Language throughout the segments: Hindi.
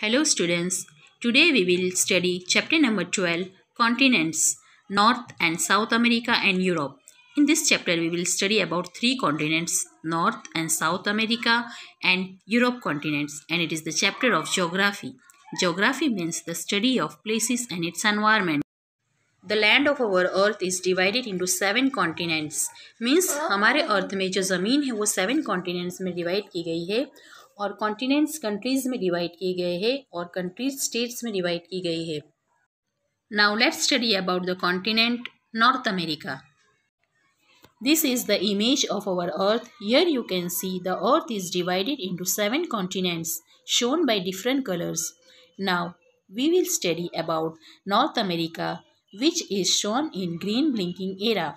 Hello students, today we will study chapter number 12 continents North and South America and Europe. In this chapter we will study about three continents North and South America and Europe continents and it is the chapter of geography. Geography means the study of places and its environment. The land of our earth is divided into seven continents means हमारे अर्थ में जो ज़मीन है वो सेवन कॉन्टिनेंट्स में डिवाइड की गई है और कॉन्टिनेंट्स कंट्रीज़ में डिवाइड की गए है और कंट्रीज़ स्टेट्स में डिवाइड की गई है। Now let's study about the continent North America this is the image of our earth here you can see the earth is divided into seven continents shown by different colours now we will study about North America which is shown in green blinking area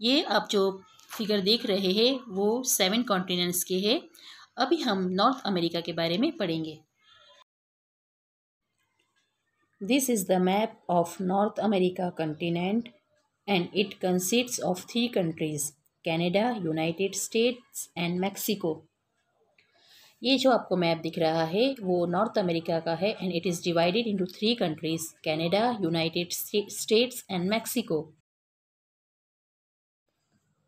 ये आप जो फिगर देख रहे हैं, वो सेवन कॉन्टिनेंट्स के है। अभी हम नॉर्थ अमेरिका के बारे में पढ़ेंगे। This is the map of North America continent and it consists of three countries Canada United States and Mexico ये जो आपको मैप दिख रहा है, वो नॉर्थ अमेरिका का है and it is divided into three countries Canada United States and Mexico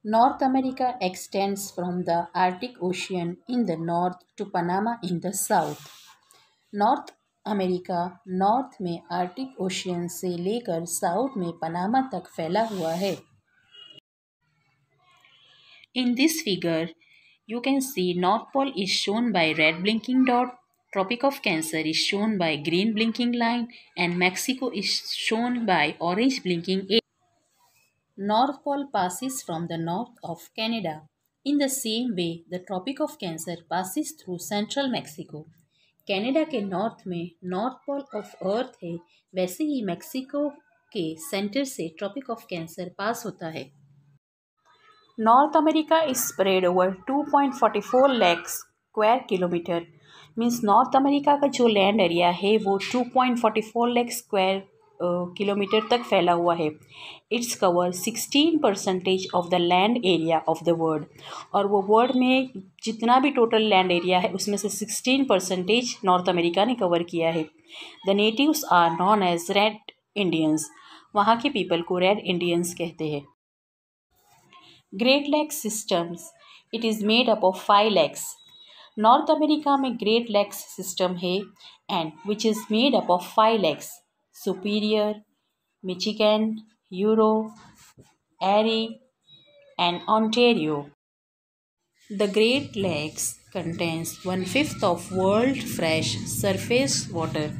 North America extends from the Arctic Ocean in the north to Panama in the south. North America north में आर्टिक ओशियन से लेकर साउथ में पनामा तक फैला हुआ है in this figure you can see north pole is shown by red blinking dot tropic of cancer is shown by green blinking line and mexico is shown by orange blinking North Pole passes from the north of Canada. In the same way, the Tropic of Cancer passes through central Mexico. Canada के नॉर्थ में नॉर्थ पोल ऑफ़ अर्थ है वैसे ही मैक्सिको के सेंटर से ट्रॉपिक ऑफ़ कैंसर पास होता है North America is spread over 2.44 lakh square kilometre means North America का जो लैंड एरिया है वो 2.44 लैख स्क्वायर किलोमीटर तक फैला हुआ है। It's cover sixteen percentage of the land area of the world और वो वर्ल्ड में जितना भी टोटल लैंड एरिया है, उसमें से सिक्सटीन परसेंटेज नॉर्थ अमेरिका ने कवर किया है। The natives are known as Red Indians वहाँ के पीपल को रेड इंडियंस कहते हैं। Great Lakes systems it is made up of five lakes North America में ग्रेट लैक्स सिस्टम है and which is made up of five lakes Superior Michigan Huron Erie and Ontario the Great Lakes contains one fifth of world fresh surface water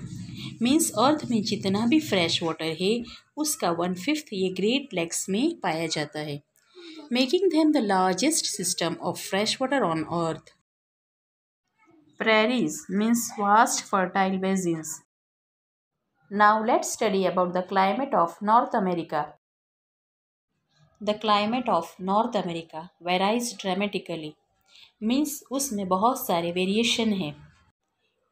means earth में जितना भी फ्रेश वाटर है, उसका वन फिफ्थ ये ग्रेट लेक्स में पाया जाता है making them the largest system of fresh water on earth prairies means vast fertile basins Now, let's study about the climate of North America. The climate of North America varies dramatically. Means उसमें बहुत सारे वेरिएशन हैं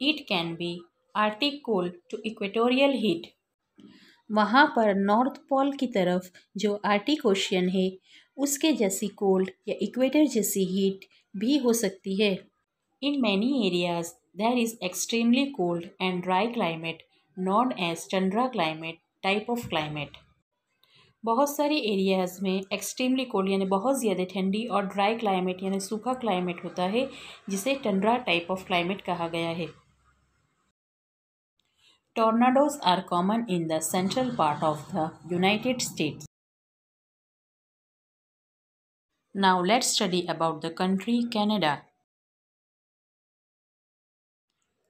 it can be arctic cold to equatorial heat वहाँ पर नॉर्थ पोल की तरफ़ जो आर्टिक ओशियन है, उसके जैसी कोल्ड या इक्वेटर जैसी हीट भी हो सकती है in many areas there is extremely cold and dry climate known as tundra climate, type of climate. बहुत सारे एरियाज़ में एक्सट्रीमली कोल्ड, यानी बहुत ज़्यादा ठंडी और ड्राई क्लाइमेट, यानी सूखा क्लाइमेट होता है, जिसे टंड्रा टाइप ऑफ़ क्लाइमेट कहा गया है। Tornadoes are common in the central part of the United States now let's study about the country Canada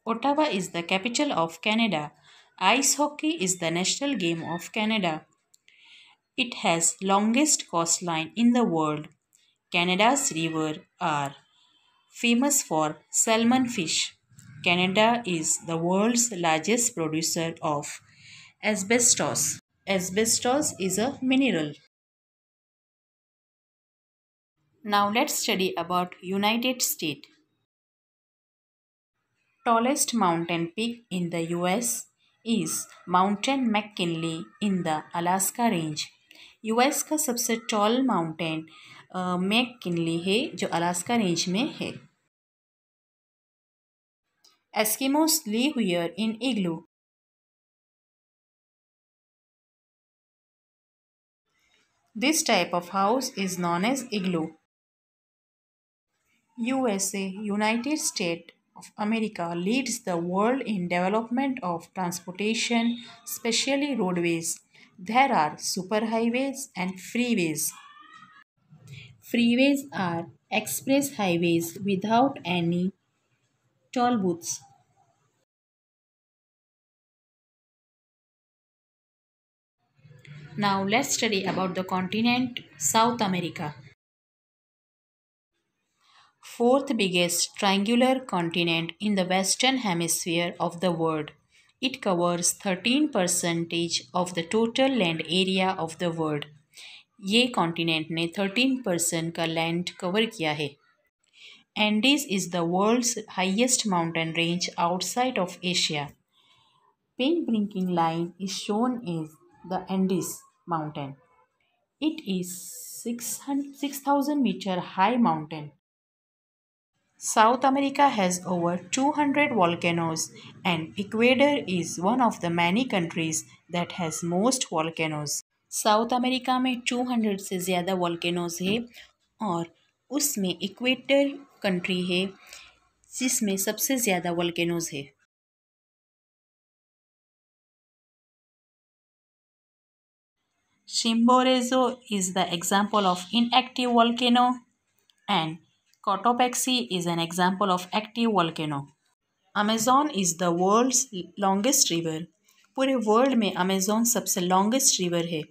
Ottawa is the capital of Canada. Ice hockey is the national game of Canada. It has longest coastline in the world. Canada's rivers are famous for salmon fish. Canada is the world's largest producer of asbestos. Asbestos is a mineral. Now let's study about United States. Tallest mountain peak in the US is mountain mckinley in the alaska range. का सबसे टॉल माउंटेन मैक किनली है, जो अलास्का रेंज में है. Eskimos live here in igloo this type of house is known as igloo USA United State of America leads the world in development of transportation, especially roadways. There are superhighways and freeways. Freeways are express highways without any toll booths. Now let's study about the continent South America Fourth biggest triangular continent in the western hemisphere of the world. It covers 13% of the total land area of the world. ये कॉन्टिनेंट ने 13 परसेंट का लैंड कवर किया है Andes is the world's highest mountain range outside of Asia pink blinking line is shown is the Andes mountain. It is 6,000 meter high mountain. South America has over 200 volcanoes and Ecuador is one of the many countries that has most volcanoes. South America में 200 से ज़्यादा वॉल्केनोज है और उसमें इक्वेटर कंट्री है जिसमें सबसे ज़्यादा वॉल्केनोज है Chimborazo is the example of inactive volcano and Cotopaxi is an example of active volcano. Amazon is the world's longest river. पूरे वर्ल्ड में अमेजोन सबसे लॉन्गेस्ट रिवर है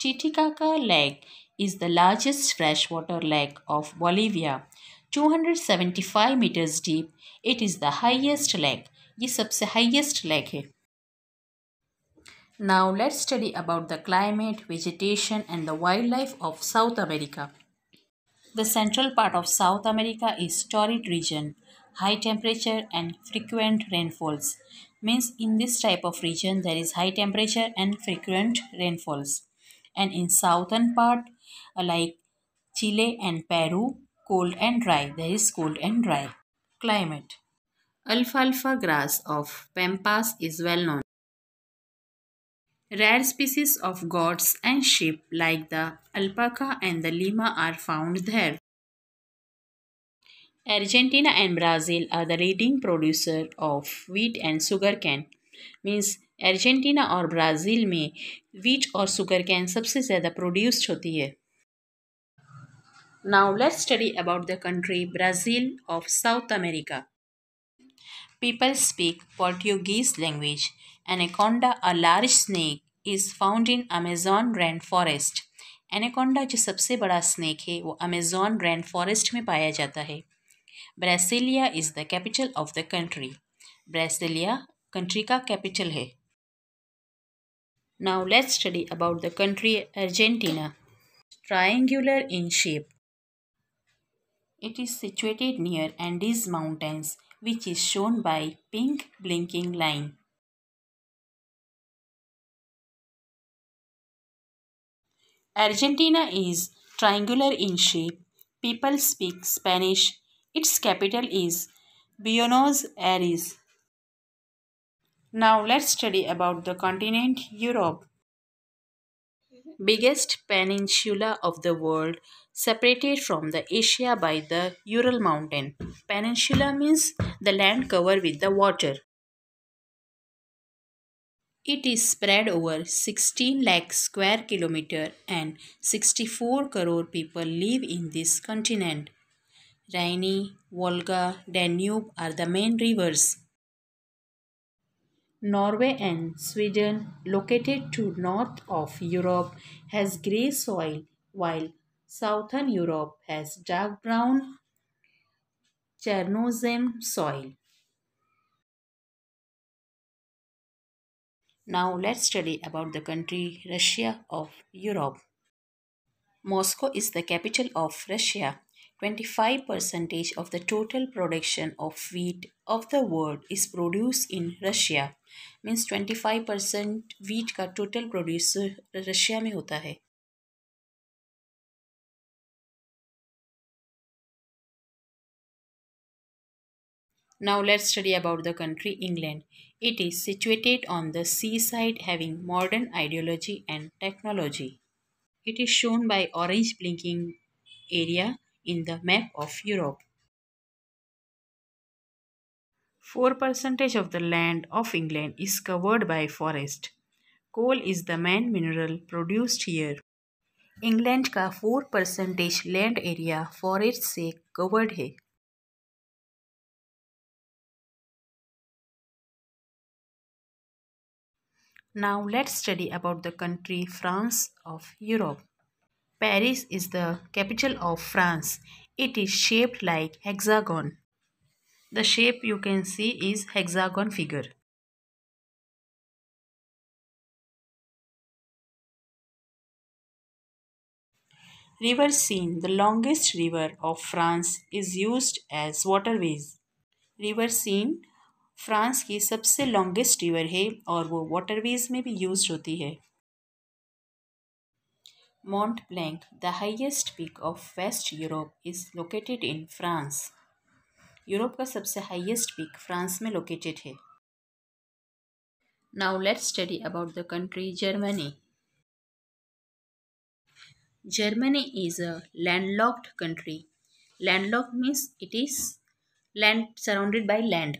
Titicaca lake is the largest fresh water lake of Bolivia 275 hundred seventy five metres deep it is the highest lake ये सबसे हाइएस्ट लेक है Now let's study about the climate, vegetation and the wildlife of South America. The central part of South America is torrid region, high temperature and frequent rainfalls. Means in this type of region there is high temperature and frequent rainfalls. And in southern part uh, like Chile and Peru cold and dry. There is cold and dry. Climate. Alfalfa grass of pampas is well known rare species of goats and sheep like the alpaca and the lima are found there Argentina and Brazil are the leading producer of wheat and sugarcane. Means Argentina और ब्राज़ील में वीट और सुगर कैन सबसे ज़्यादा प्रोड्यूस्ड होती है now let's study about the country Brazil of south America people speak Portuguese language A large snake is found in Amazon rain forest anaconda जो सबसे बड़ा स्नेक है वो अमेजॉन रेन फॉरेस्ट में पाया जाता है Brasilia is the capital of the country Brasilia country का कैपिटल है Now let's study about the country Argentina. Triangular in shape. It is situated near Andes Mountains which is shown by pink blinking line. Argentina is triangular in shape. People speak Spanish. Its capital is Buenos Aires. Now let's study about the continent Europe. Biggest peninsula of the world separated from the Asia by the Ural mountain. Peninsula means the land covered with the water. It is spread over 16 lakh square kilometer and 64 crore people live in this continent. Rhine, Volga, Danube are the main rivers. Norway and Sweden, located to north of Europe, has grey soil, while southern Europe has dark brown Chernozem soil. Now let's study about the country Russia of Europe. Moscow is the capital of Russia. 25% of the total production of wheat of the world is produced in Russia. Means 25% wheat का total produce Russia में होता है Now let's study about the country England. It is situated on the seaside having modern ideology and technology. It is shown by orange blinking area in the map of Europe. 4% of the land of England is covered by forest. Coal is the main mineral produced here. England का four percentage land area forest से कवर्ड है Now let's study about the country France of Europe. Paris is the capital of France. It is shaped like hexagon. The shape you can see is hexagon figure. River Seine, the longest river of France, is used as waterways. River Seine France की सबसे लॉन्गेस्ट रिवर है और वो वाटरवेज में भी यूज़ होती है। Mont Blanc the highest peak of west Europe is located in France Europe का सबसे हाइएस्ट पीक फ्रांस में लोकेटेड है। Now let's study about the country Germany Germany is a landlocked country landlock means it is land surrounded by land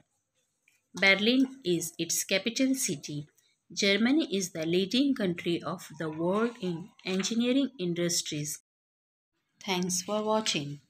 Berlin is its capital city. Germany is the leading country of the world in engineering industries. Thanks for watching.